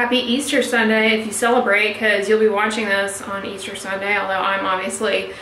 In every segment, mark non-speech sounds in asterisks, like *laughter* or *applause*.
happy Easter Sunday if you celebrate because you'll be watching this on Easter Sunday, although I'm obviously,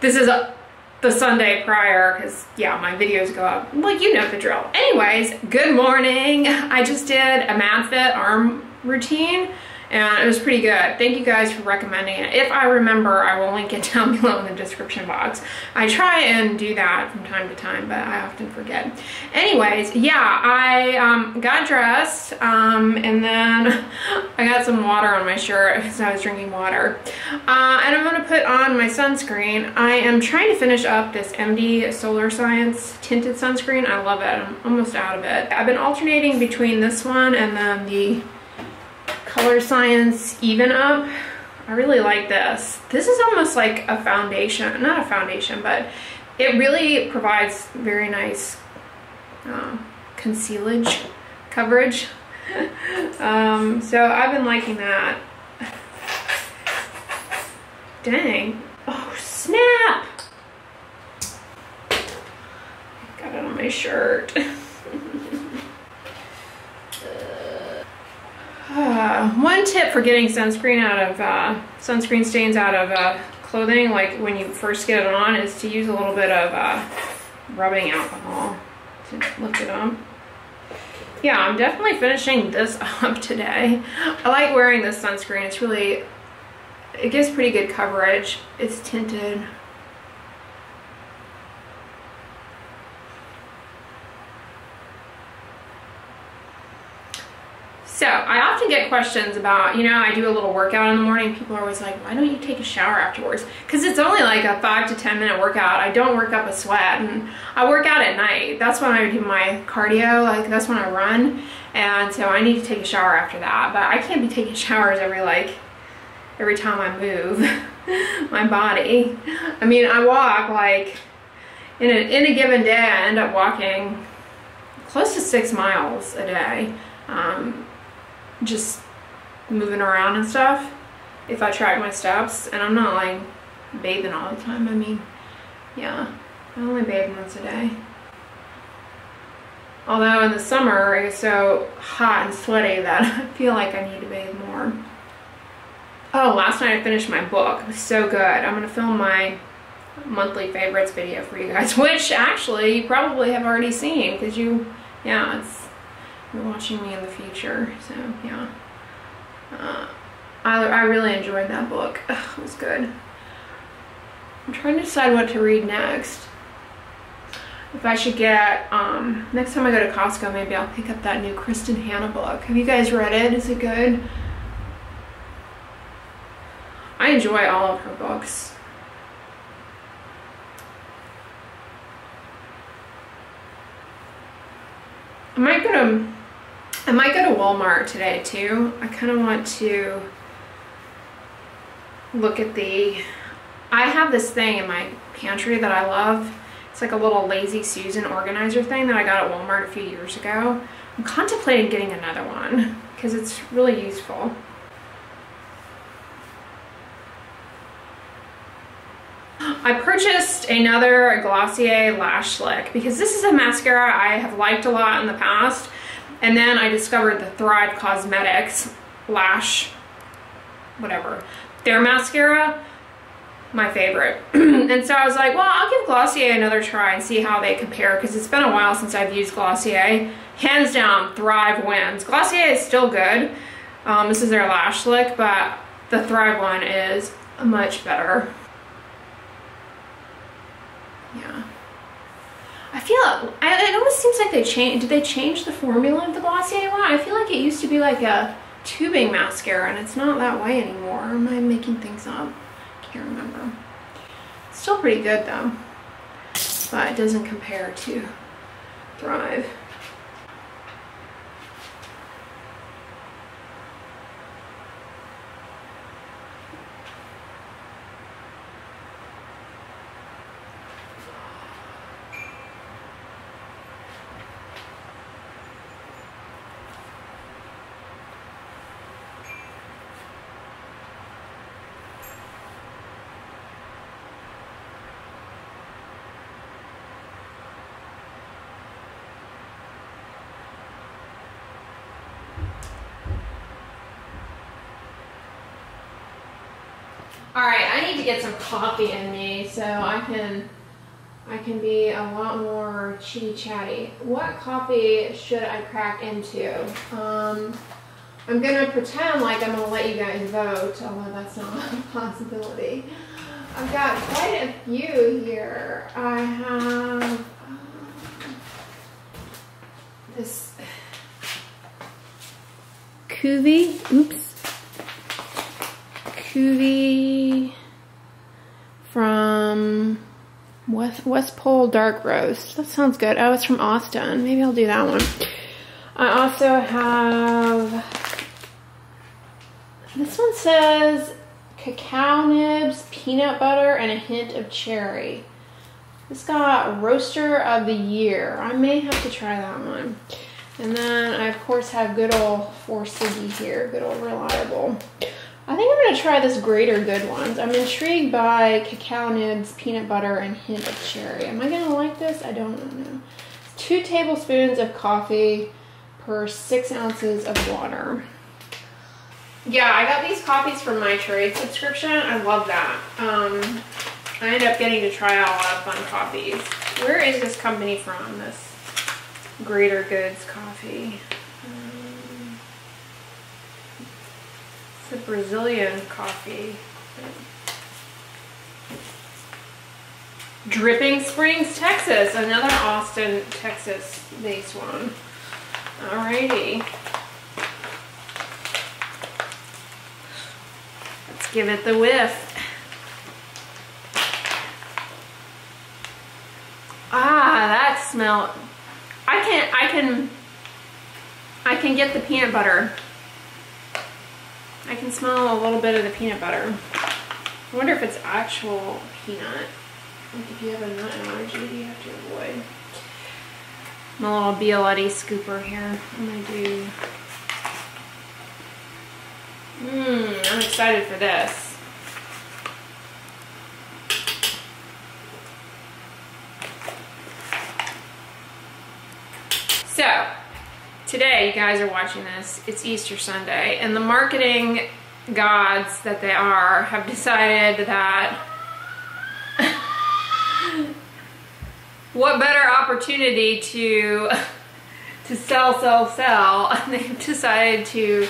this is a, the Sunday prior because yeah, my videos go up. Well, you know the drill. Anyways, good morning. I just did a MadFit arm routine and it was pretty good. Thank you guys for recommending it. If I remember, I will link it *laughs* down below in the description box. I try and do that from time to time, but I often forget. Anyways, yeah, I um, got dressed um, and then *laughs* I got some water on my shirt *laughs* because I was drinking water. Uh, and I'm gonna put on my sunscreen. I am trying to finish up this MD Solar Science tinted sunscreen. I love it, I'm almost out of it. I've been alternating between this one and then the Colorescience Even Up. I really like this. This is almost like a foundation, not a foundation, but it really provides very nice uh, concealage coverage. *laughs* um, so I've been liking that. Dang. Oh, snap! Got it on my shirt. *laughs* Uh, *sighs* one tip for getting sunscreen out of, uh, sunscreen stains out of uh, clothing, like when you first get it on, is to use a little bit of uh, rubbing alcohol to lift it up. Yeah, I'm definitely finishing this *laughs* up today. I like wearing this sunscreen. It's really, it gives pretty good coverage. It's tinted. So I get questions about, you know, I do a little workout in the morning. People are always like, why don't you take a shower afterwards? Because it's only like a five to 10 minute workout. I don't work up a sweat and I work out at night. That's when I do my cardio, like that's when I run. And so I need to take a shower after that. But I can't be taking *laughs* showers every like, every time I move *laughs* my body. I mean, I walk like, in a, in a given day, I end up walking close to six miles a day. Um, just moving around and stuff if I track my steps. And I'm not like bathing all the time. I mean yeah I only bathe once a day. Although in the summer it's so hot and sweaty that *laughs* I feel like I need to bathe more. Oh last night I finished my book. It was so good. I'm gonna film my monthly favorites video for you guys *laughs* which actually you probably have already seen because you yeah it's watching me in the future. So yeah, uh, I, I really enjoyed that book. Ugh, it was good. I'm trying to decide what to read next. If I should get, um, next time I go to Costco, maybe I'll pick up that new Kristen Hannah book. Have you guys read it? Is it good? I enjoy all of her books. I might go to I might go to Walmart today too. I kind of want to look at the, I have this thing in my pantry that I love. It's like a little Lazy Susan organizer thing that I got at Walmart a few years ago. I'm contemplating getting another one because it's really useful. I purchased another Glossier Lash Slick because this is a mascara I have liked a lot in the past and then I discovered the Thrive Cosmetics Lash, whatever, their mascara, my favorite. *clears throat* and so I was like, well, I'll give Glossier another try and see how they compare because it's been a while since I've used Glossier. Hands down, Thrive wins. Glossier is still good. Um, this is their Lash Slick, but the Thrive one is much better. Yeah. I feel, I, it almost seems like they changed, did they change the formula of the Glossier one? I feel like it used to be like a tubing mascara and it's not that way anymore. Am I making things up? Can't remember. still pretty good though, but it doesn't compare to Thrive. All right, I need to get some coffee in me so I can I can be a lot more chitty chatty. What coffee should I crack into? Um, I'm gonna pretend like I'm gonna let you guys vote, although that's not *laughs* a possibility. I've got quite a few here. I have um, this Cuvée, oops, Cuvée from West, West Pole Dark Roast. That sounds good. Oh, it's from Austin. Maybe I'll do that one. I also have, this one says cacao nibs, peanut butter, and a hint of cherry. This got Roaster of the Year. I may have to try that one. And then I, of course, have good old Four Siggy here, good old reliable. I think I'm to try this Greater Good ones. I'm intrigued by cacao nibs, peanut butter, and hint of cherry. Am I to like this? I don't know. Two tablespoons of coffee per six ounces of water. Yeah, I got these coffees from my trade subscription. I love that. Um, I ended up getting to try out a lot of fun coffees. Where is this company from? This Greater Goods coffee. Um, it's a Brazilian coffee. Dripping Springs, Texas. Another Austin, Texas based one. Alrighty. Let's give it the whiff. Ah, that smell. I can, I can, I can get the peanut butter. I can smell a little bit of the peanut butter. I wonder if it's actual peanut. Like if you have a nut allergy, you have to avoid. My little Bialetti scooper here. I'm gonna do. Mmm, I'm excited for this. So, today you guys are watching this, it's Easter Sunday, and the marketing gods that they are have decided that *laughs* what better opportunity to *laughs* to sell, sell, sell. *laughs* They've decided to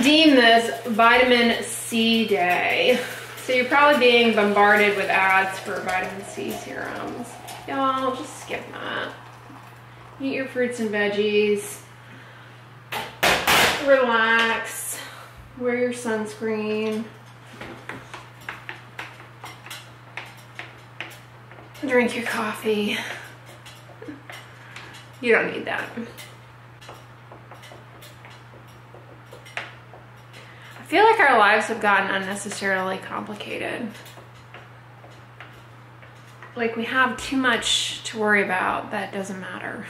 deem this vitamin C day. So you're probably being bombarded with ads for vitamin C serums. Y'all, just skip that. Eat your fruits and veggies. Relax. Wear your sunscreen. Drink your coffee. You don't need that. I feel like our lives have gotten unnecessarily complicated. Like we have too much to worry about that doesn't matter.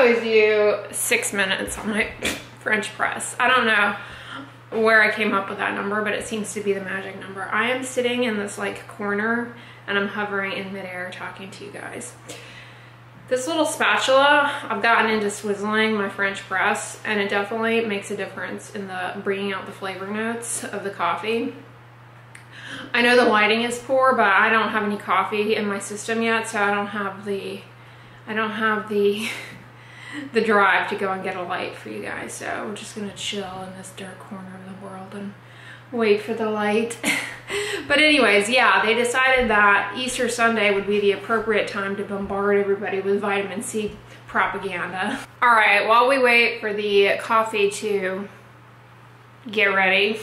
Always do six minutes on my *coughs* French press. I don't know where I came up with that number, but it seems to be the magic number. I am sitting in this like corner and I'm hovering in midair talking to you guys. This little spatula, I've gotten into swizzling my French press and it definitely makes a difference in the bringing out the flavor notes of the coffee. I know the lighting is poor, but I don't have any coffee in my system yet, so I don't have the, I don't have the, *laughs* *laughs* the drive to go and get a light for you guys. So we're just gonna chill in this dark corner of the world and wait for the light. *laughs* but anyways, yeah, they decided that Easter Sunday would be the appropriate time to bombard everybody with vitamin C propaganda. *laughs* All right, while we wait for the coffee to get ready,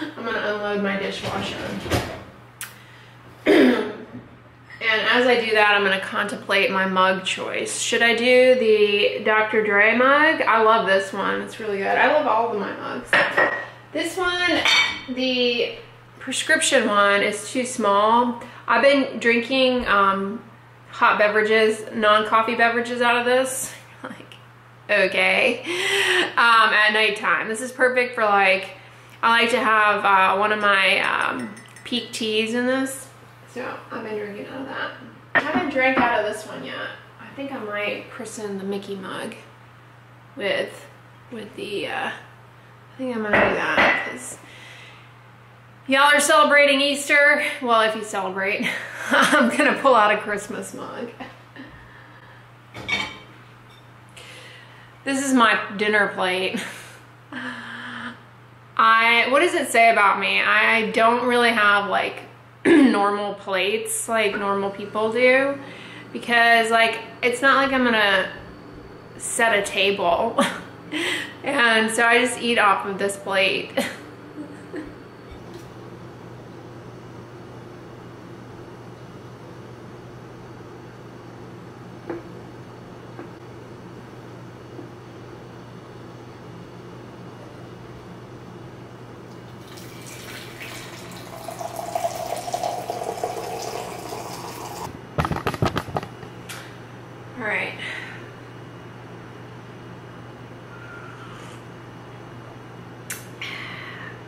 I'm gonna unload my dishwasher. And as I do that, I'm gonna contemplate my mug choice. Should I do the Dr. Dray mug? I love this one, it's really good. I love all of my mugs. This one, the prescription one is too small. I've been drinking um, hot beverages, non-coffee beverages out of this. *laughs* like, okay. Um, at nighttime. This is perfect for like I like to have uh, one of my um, Pique teas in this. So I've been drinking out of that. I haven't drank out of this one yet. I think I might christen the Mickey mug with with the, uh, I think I'm gonna do that because y'all are celebrating Easter. Well, if you celebrate, *laughs* I'm gonna pull out a Christmas mug. This is my dinner plate. I, what does it say about me? I don't really have like *clears throat* normal plates like normal people do because like it's not like I'm gonna set a table *laughs* and so I just eat off of this plate. *laughs*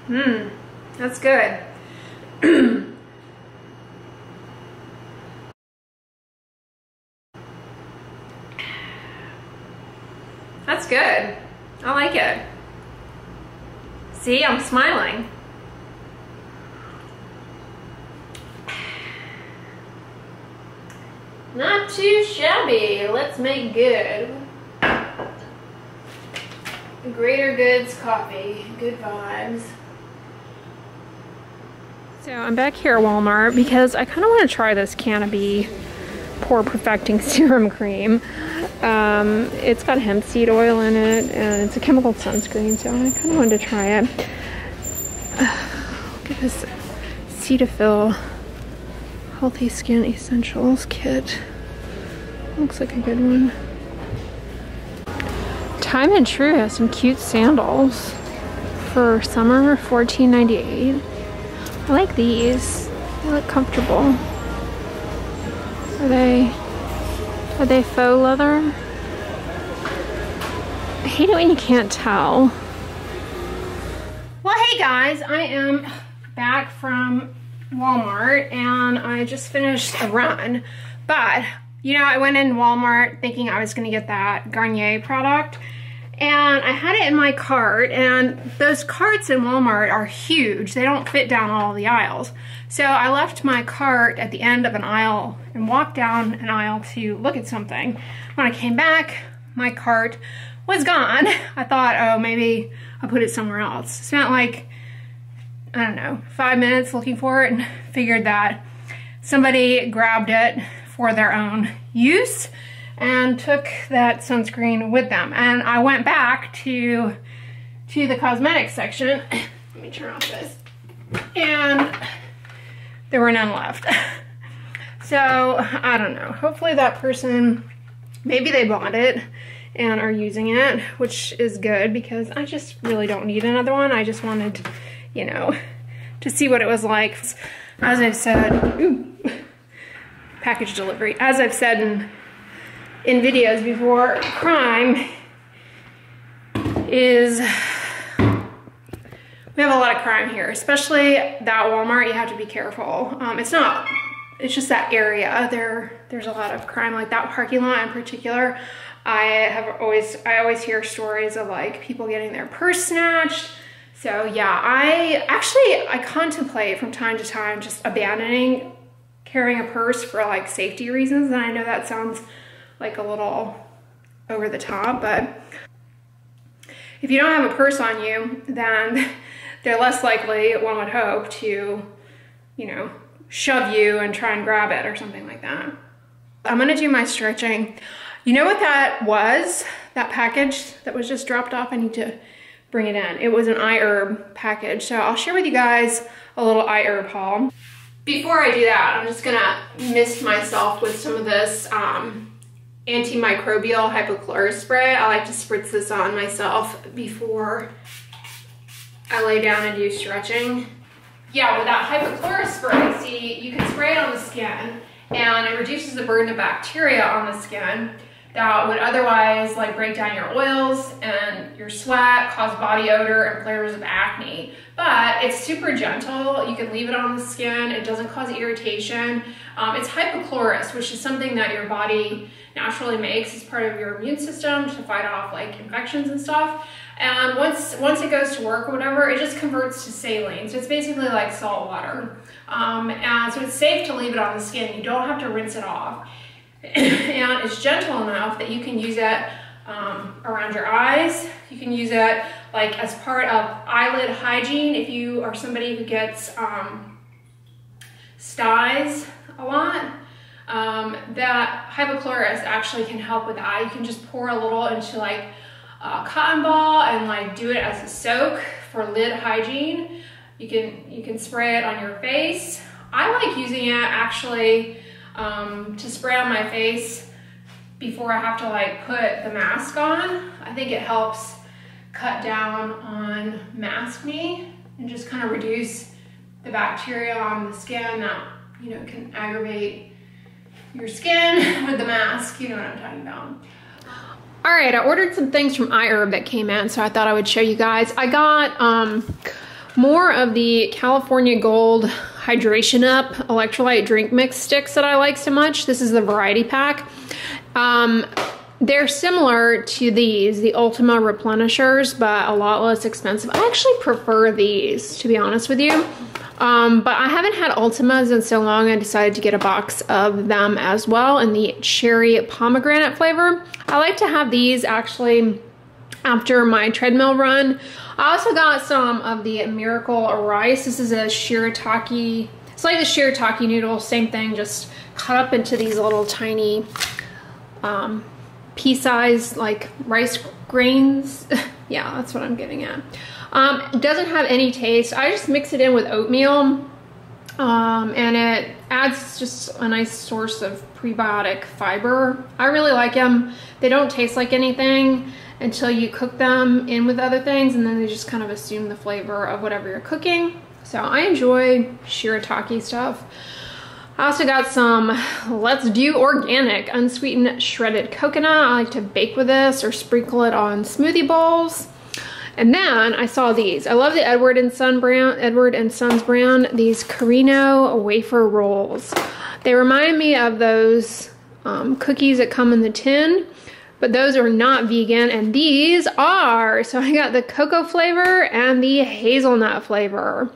Mmm, that's good. *clears throat* that's good. I like it. See, I'm smiling. Not too shabby. Let's make good. Greater Goods Coffee. Good vibes. So I'm back here at Walmart because I kind of want to try this Canna-B Pore Perfecting *laughs* Serum Cream. Um, it's got hemp seed oil in it and it's a chemical sunscreen so I kind of wanted to try it. *sighs* look at this Cetaphil Healthy Skin Essentials Kit. Looks like a good one. Time and Tru has some cute sandals for summer, $14.98. I like these. They look comfortable. Are they, are they faux leather? I hate it when you can't tell. Well, hey guys, I am back from Walmart and I just finished a run. But, you know, I went in Walmart thinking I was gonna get that Garnier product and I had it in my cart and those carts in Walmart are huge. They don't fit down all the aisles. So I left my cart at the end of an aisle and walked down an aisle to look at something. When I came back, my cart was gone. *laughs* I thought, oh, maybe I put it somewhere else. Spent like, I don't know, five minutes looking for it and *laughs* figured that somebody grabbed it for their own use and took that sunscreen with them. And I went back to, to the cosmetics section. *coughs* Let me turn off this. And there were none left. *laughs* so I don't know. Hopefully that person, maybe they bought it and are using it, which is good because I just really don't need another one. I just wanted, you know, to see what it was like. As I've said, ooh, package delivery. As I've said in in videos before, crime is, we have a lot of crime here, especially that Walmart, you have to be careful. Um, it's not, it's just that area. There, there's a lot of crime, like that parking lot in particular. I have always, I always hear stories of like people getting their purse snatched. So yeah, I actually, I contemplate from time to time just abandoning carrying a purse for like safety reasons. And I know that sounds like a little over the top, but if you don't have a purse on you, then *laughs* they're less likely, one would hope, to, you know, shove you and try and grab it or something like that. I'm gonna do my stretching. You know what that was? That package that was just dropped off? I need to bring it in. It was an iHerb package. So I'll share with you guys a little iHerb haul. Before I do that, I'm just gonna mist myself with some of this um, antimicrobial hypochlorous spray. I like to spritz this on myself before I lay down and do stretching. Yeah, with that hypochlorous spray, see, you can spray it on the skin and it reduces the burden of bacteria on the skin. That would otherwise like break down your oils and your sweat, cause body odor and flares of acne. But it's super gentle. You can leave it on the skin. It doesn't cause irritation. Um, it's hypochlorous, which is something that your body naturally makes as part of your immune system to fight off like infections and stuff. And once once it goes to work or whatever, it just converts to saline. So it's basically like salt water. Um, and so it's safe to leave it on the skin. You don't have to rinse it off. *coughs* and it's gentle enough that you can use it um, around your eyes. You can use it like as part of eyelid hygiene if you are somebody who gets um, styes a lot. Um, that hypochlorous actually can help with that. You can just pour a little into like a cotton ball and like do it as a soak for lid hygiene. You can, you can spray it on your face. I like using it actually um, to spray on my face before I have to like put the mask on. I think it helps cut down on maskne and just kind of reduce the bacteria on the skin that, you know, can aggravate your skin *laughs* with the mask. You know what I'm talking about. All right, I ordered some things from iHerb that came in, so I thought I would show you guys. I got um, more of the California Gold Hydration Up electrolyte drink mix sticks that I like so much. This is the variety pack. Um, they're similar to these, the Ultima replenishers, but a lot less expensive. I actually prefer these, to be honest with you. Um, but I haven't had Ultimas in so long, I decided to get a box of them as well in the cherry pomegranate flavor. I like to have these actually after my treadmill run. I also got some of the Miracle Rice. This is a shirataki, it's like the shirataki noodle, same thing, just cut up into these little tiny um, pea-sized like rice grains. *laughs* yeah, that's what I'm getting at. Um, it doesn't have any taste. I just mix it in with oatmeal um, and it adds just a nice source of prebiotic fiber. I really like them. They don't taste like anything until you cook them in with other things and then they just kind of assume the flavor of whatever you're cooking. So I enjoy shirataki stuff. I also got some Let's Do Organic unsweetened shredded coconut. I like to bake with this or sprinkle it on smoothie bowls. And then I saw these. I love the Edward and Son brand, Edward and Sons brand, these Carino wafer rolls. They remind me of those um, cookies that come in the tin, but those are not vegan and these are. So I got the cocoa flavor and the hazelnut flavor.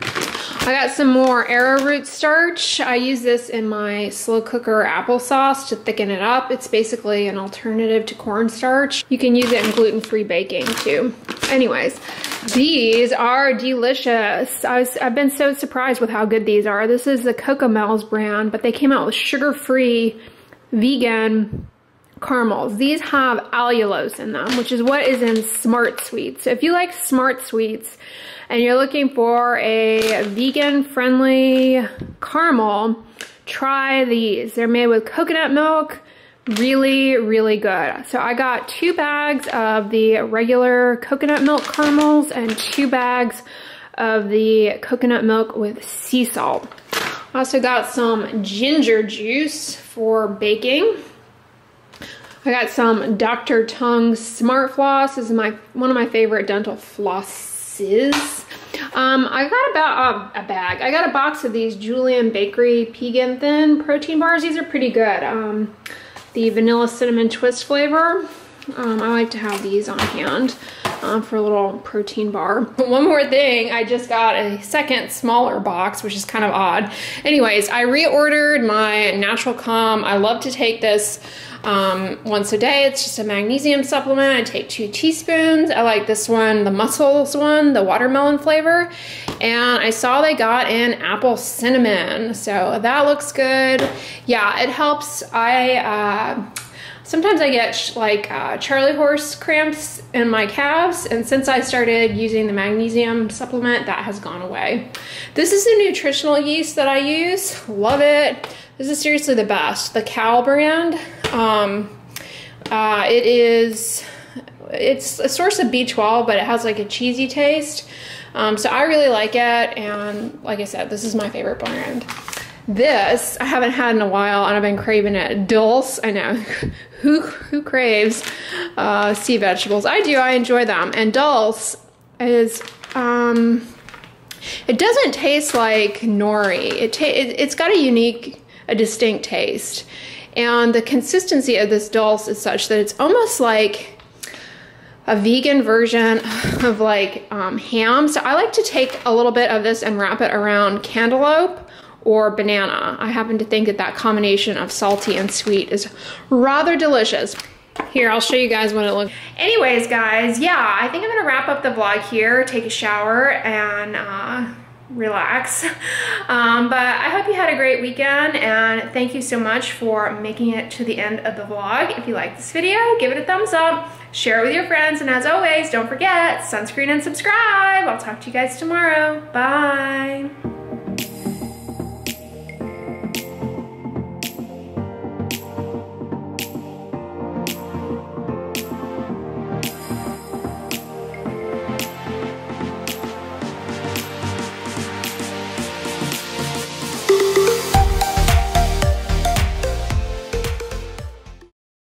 I got some more arrowroot starch. I use this in my slow cooker applesauce to thicken it up. It's basically an alternative to cornstarch. You can use it in gluten-free baking too. Anyways, these are delicious. I was, I've been so surprised with how good these are. This is the Cocomel's brand, but they came out with sugar-free vegan caramels. These have allulose in them, which is what is in Smart Sweets. So if you like Smart Sweets, and you're looking for a vegan friendly caramel, try these. They're made with coconut milk, really, really good. So I got two bags of the regular coconut milk caramels and two bags of the coconut milk with sea salt. I also got some ginger juice for baking. I got some Dr. Tung Smart Floss. This is my one of my favorite dental flosses. Um, I got about a, a, bag. I got a box of these Julian Bakery Pegan Thin protein bars. These are pretty good. Um, the vanilla cinnamon twist flavor. Um, I like to have these on hand um, for a little protein bar. *laughs* One more thing, I just got a second smaller box, which is kind of odd. Anyways, I reordered my Natural Calm. I love to take this um, once a day. It's just a magnesium supplement. I take two teaspoons. I like this one, the Muscles one, the watermelon flavor. And I saw they got in apple cinnamon. So that looks good. Yeah, it helps. I, uh, sometimes I get like uh, Charlie horse cramps in my calves. And since I started using the magnesium supplement, that has gone away. This is a nutritional yeast that I use. Love it. This is seriously the best. The Cow brand. Um, uh, it is, it's a source of B12, but it has like a cheesy taste. Um, so I really like it. And like I said, this is my favorite brand. this I haven't had in a while and I've been craving it. Dulse, I know. *laughs* who who craves uh, sea vegetables? I do, I enjoy them. And dulse is um it doesn't taste like nori. It, it it's got a unique, a distinct taste. And the consistency of this dulse is such that it's almost like a vegan version *laughs* of like um, ham. So I like to take a little bit of this and wrap it around cantaloupe or banana. I happen to think that that combination of salty and sweet is rather delicious. Here, I'll show you guys what it looks Anyways, guys, yeah, I think I'm gonna wrap up the vlog here, take a shower, and uh, relax. *laughs* Um, but I hope you had a great weekend, and thank you so much for making it to the end of the vlog. If you like this video, give it a thumbs up, share it with your friends, and as always, don't forget, sunscreen and subscribe. I'll talk to you guys tomorrow. Bye.